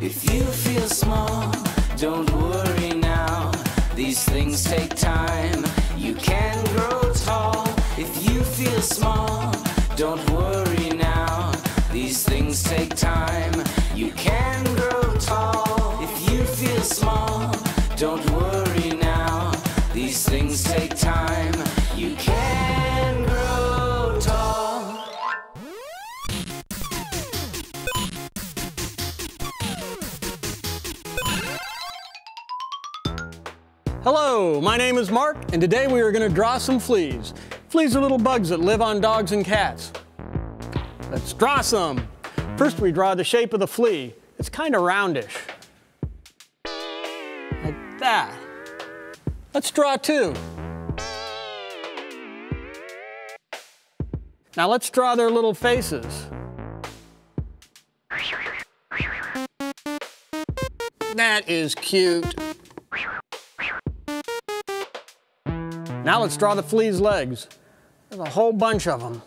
If you feel small, don't worry now. These things take time. You can grow tall. If you feel small, don't worry take time. You can grow tall. If you feel small, don't worry now. These things take time. You can grow tall. Hello, my name is Mark, and today we are going to draw some fleas. Fleas are little bugs that live on dogs and cats. Let's draw some. First, we draw the shape of the flea. It's kind of roundish. Like that. Let's draw two. Now let's draw their little faces. That is cute. Now let's draw the flea's legs. There's a whole bunch of them.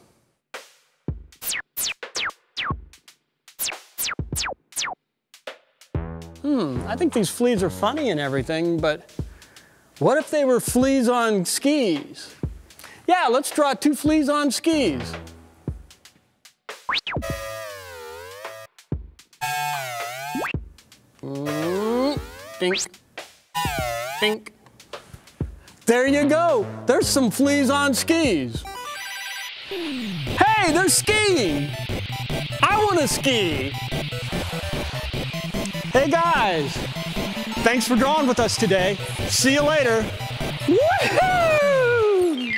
Hmm, I think these fleas are funny and everything, but what if they were fleas on skis? Yeah, let's draw two fleas on skis. Mm, Dink. Dink. There you go. There's some fleas on skis. Hey, they're skiing. I want to ski. Hey guys, thanks for drawing with us today. See you later. Woohoo!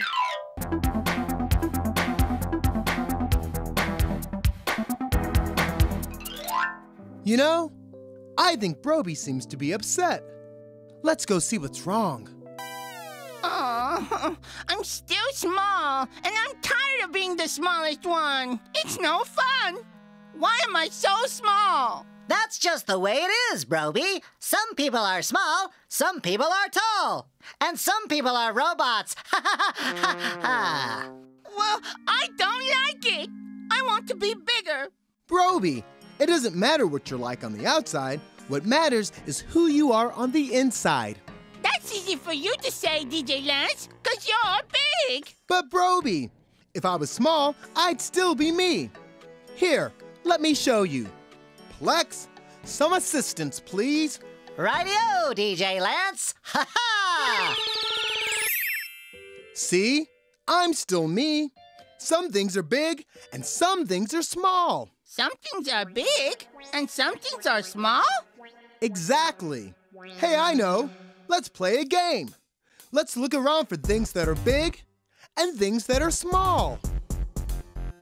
You know, I think Brobee seems to be upset. Let's go see what's wrong. Oh, I'm still small, and I'm tired of being the smallest one. It's no fun. Why am I so small? That's just the way it is, Brobee. Some people are small, some people are tall, and some people are robots. Ha ha ha ha ha. Well, I don't like it. I want to be bigger. Brobee, it doesn't matter what you're like on the outside. What matters is who you are on the inside. That's easy for you to say, DJ Lance, because you're big. But Brobee, if I was small, I'd still be me. Here, let me show you. Plex, some assistance, please. Rightio, DJ Lance. Ha ha! See? I'm still me. Some things are big and some things are small. Some things are big, and some things are small. Exactly. Hey, I know. Let's play a game. Let's look around for things that are big and things that are small.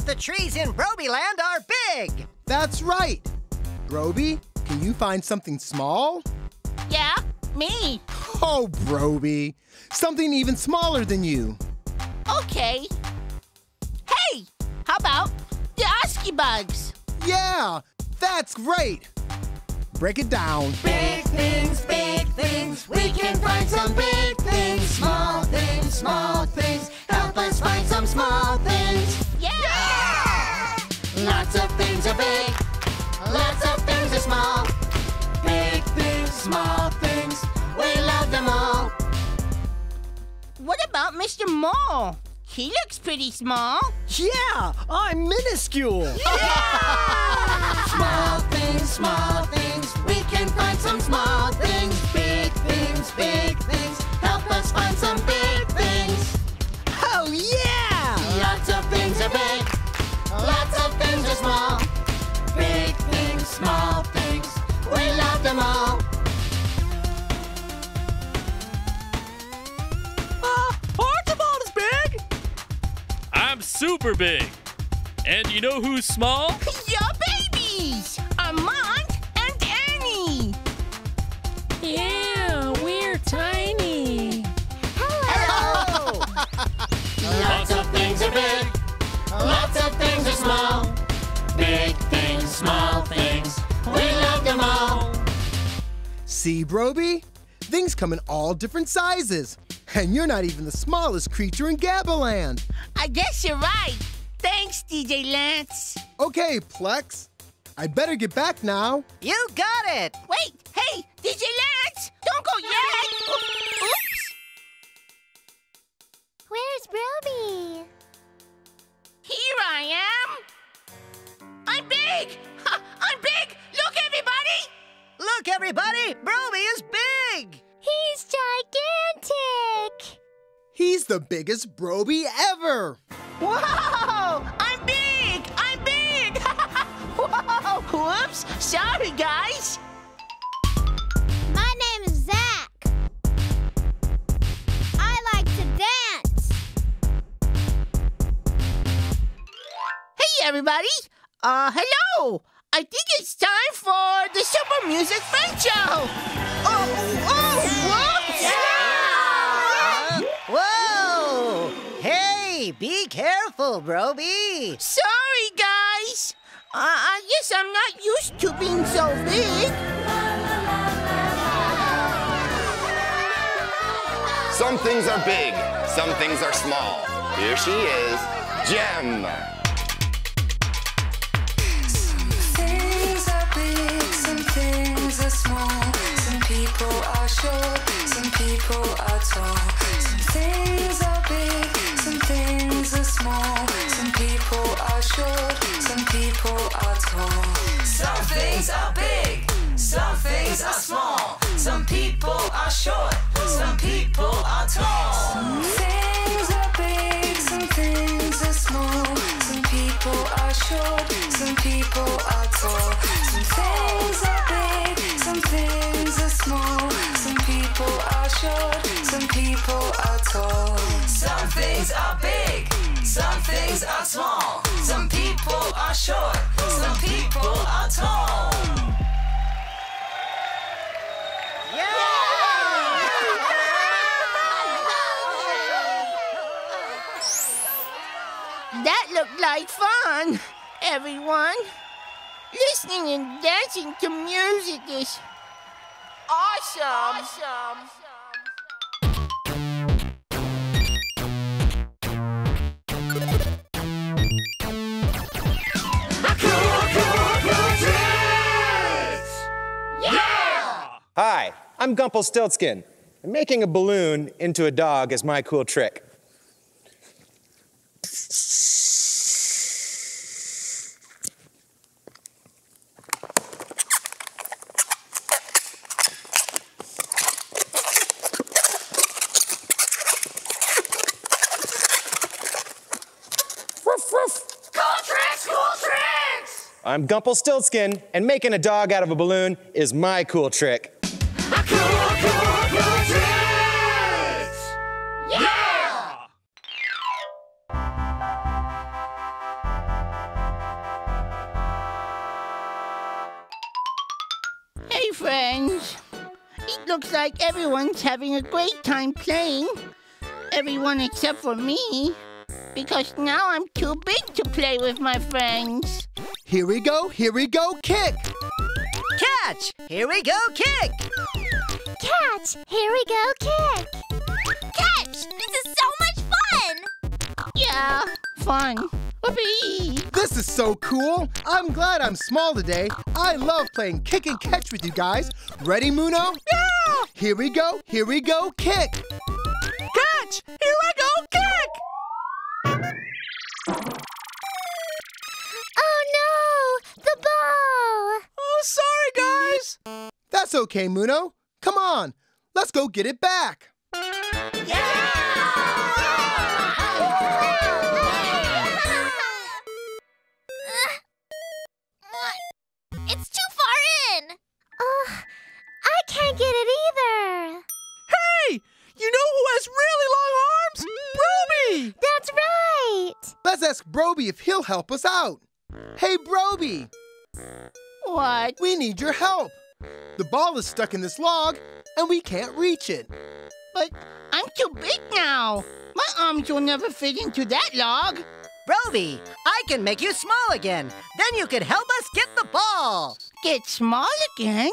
The trees in Brobee Land are big. That's right. Brobee, can you find something small? Yeah, me. Oh, Brobee. Something even smaller than you. Okay. Hey, how about the Oski bugs? Yeah, that's great. Break it down. Big things, big things. We can find some big things. Small things, small things. Help us find some small things. Yeah! Lots of things are big small, big things, small things. We love them all. What about Mr. Mole? He looks pretty small. Yeah, I'm minuscule. Yeah! small things, small things. We can find some small things. Big things, big things. Help us find some big things. Oh, yeah! Lots of things are big. Lots of things are small small things. We love them all. Uh, Archibald is big. I'm super big. And you know who's small? Your babies! Armand and Annie! Yeah, we're tiny. Hello! Lots of things are big. Lots of things are small. Big, small things, we love them all. See, Brobee? Things come in all different sizes. And you're not even the smallest creature in Gabba Land. I guess you're right. Thanks, DJ Lance. Okay, Plex. I'd better get back now. You got it! Wait, hey, DJ Lance! Don't go yet! Oops! Where's Brobee? Here I am! I'm big! Ha, I'm big! Look, everybody! Look, everybody! Brobee is big! He's gigantic! He's the biggest Brobee ever. Whoa! I'm big! I'm big! Whoa! Whoops! Sorry, guys! My name is Zach. I like to dance. Hey, everybody! Uh, hello! I think it's time for the Super Music Friend Show! Oh, oh, whoops! Whoa! Hey, be careful, Brobee. Sorry, guys! Uh, I guess I'm not used to being so big. Some things are big, some things are small. Here she is, Gem. People are short, some people are tall. Small. Some people are short, some people are tall. Some things are big, some things are small. Some people are short, some people are tall. That looked like fun, everyone. Listening and dancing to music is awesome. Awesome. Hi, I'm Gumpelstiltskin. And making a balloon into a dog is my cool trick. Woof, woof. Cool tricks, cool tricks! I'm Gumpelstiltskin, and making a dog out of a balloon is my cool trick. Yeah! Hey, friends. It looks like everyone's having a great time playing. Everyone except for me. Because now I'm too big to play with my friends. Here we go, here we go, kick! Catch! Here we go, kick! Catch! Here we go, kick! Catch! This is so much fun! Yeah, fun. Whoopee! This is so cool! I'm glad I'm small today. I love playing kick and catch with you guys. Ready, Muno? Yeah! Here we go, here we go, kick! Catch! Here I go, kick! Oh no! The ball! Oh, sorry, guys! That's okay, Muno. Come on, let's go get it back. It's Let's ask Brobee if he'll help us out. Hey, Brobee! What? We need your help. The ball is stuck in this log, and we can't reach it. But I'm too big now. My arms will never fit into that log. Brobee, I can make you small again. Then you can help us get the ball. Get small again?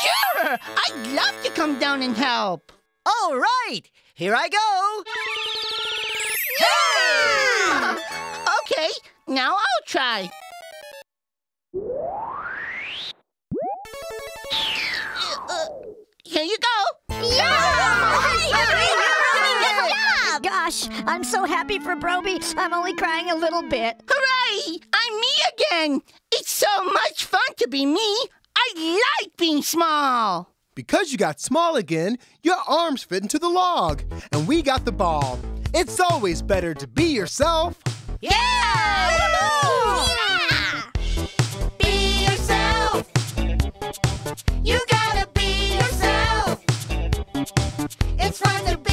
Sure! I'd love to come down and help. All right, here I go. Okay, now I'll try. Uh, Here you go. Gosh, I'm so happy for Brobee. I'm only crying a little bit. Hooray! I'm me again. It's so much fun to be me. I like being small. Because you got small again, your arms fit into the log, and we got the ball. It's always better to be yourself. Yeah! Be yourself. You gotta be yourself. It's fun to be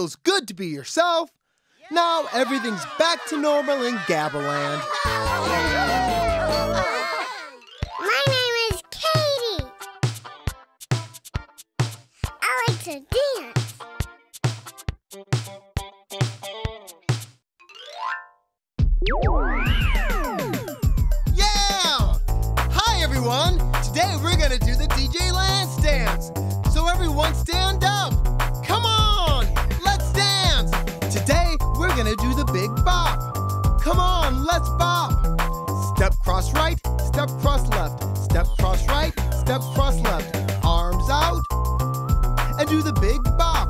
feels good to be yourself. Now everything's back to normal in Gabba Land. My name is Katie. I like to dance. Yeah! Hi, everyone. Today we're gonna do the DJ Lance dance. So everyone stand up. Let's bop. Step cross right, step cross left. Step cross right, step cross left. Arms out. And do the big bop.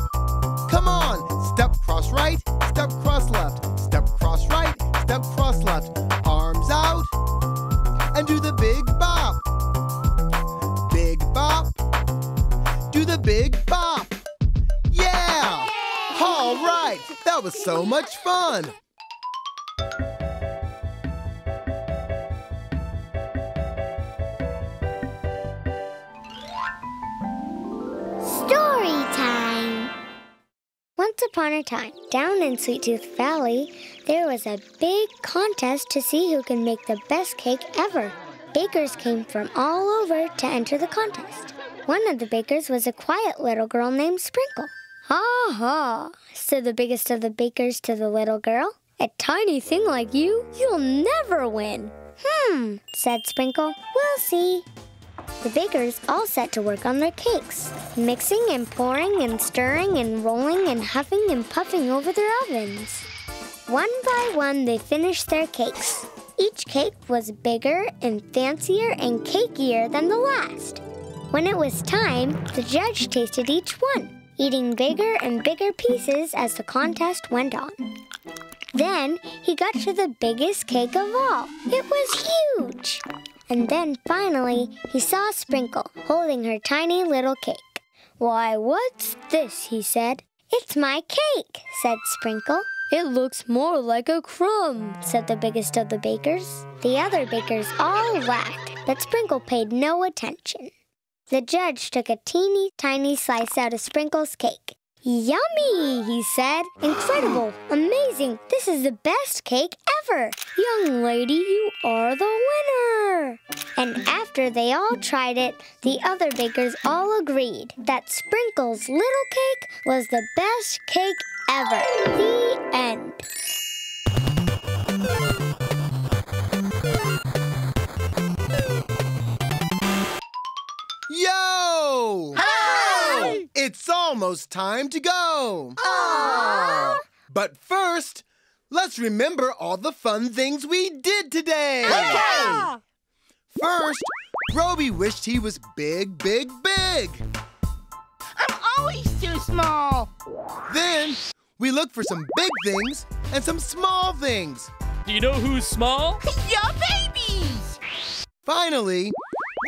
Come on, step cross right, step cross left. Step cross right, step cross left. Arms out and do the big bop. Big bop. Do the big bop. Yeah! All right, that was so much fun. Once upon a time, down in Sweet Tooth Valley, there was a big contest to see who can make the best cake ever. Bakers came from all over to enter the contest. One of the bakers was a quiet little girl named Sprinkle. Ha ha, said the biggest of the bakers to the little girl. A tiny thing like you, you'll never win. Hmm, said Sprinkle. We'll see. The bakers all set to work on their cakes, mixing and pouring and stirring and rolling and huffing and puffing over their ovens. One by one, they finished their cakes. Each cake was bigger and fancier and cakier than the last. When it was time, the judge tasted each one, eating bigger and bigger pieces as the contest went on. Then he got to the biggest cake of all. It was huge. And then finally, he saw Sprinkle holding her tiny little cake. Why, what's this? he said. It's my cake, said Sprinkle. It looks more like a crumb, said the biggest of the bakers. The other bakers all laughed, but Sprinkle paid no attention. The judge took a teeny tiny slice out of Sprinkle's cake. Yummy, he said. Incredible, amazing. This is the best cake ever. Young lady, you are the winner. And after they all tried it, the other bakers all agreed that Sprinkle's little cake was the best cake ever. The end. Yo! Hi! It's almost time to go. Aww! But first, let's remember all the fun things we did today. Okay! First, Brobee wished he was big, big, big. I'm always too small. Then, we looked for some big things and some small things. Do you know who's small? Your babies. Finally,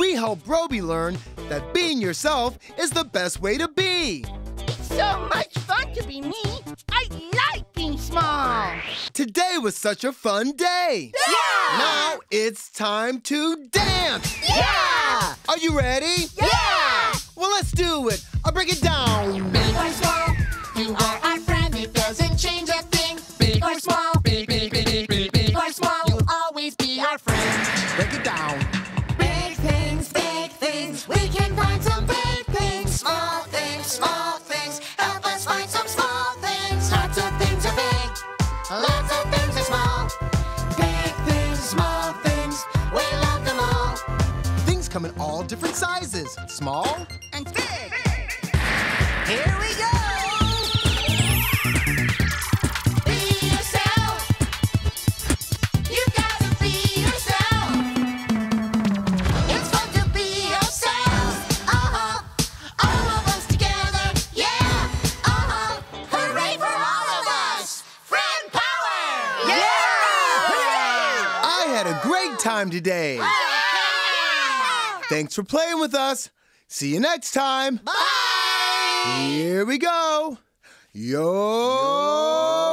we help Brobee learn that being yourself is the best way to be. It's so much fun to be me. I like being small. Today was such a fun day. Yeah! Now it's time to dance. Yeah! Are you ready? Yeah! Well, let's do it. I'll break it down. Or small, Lots of things are small. Big things, small things. We love them all. Things come in all different sizes. Small, And big. Time today. Thanks for playing with us. See you next time. Bye. Here we go. Yo!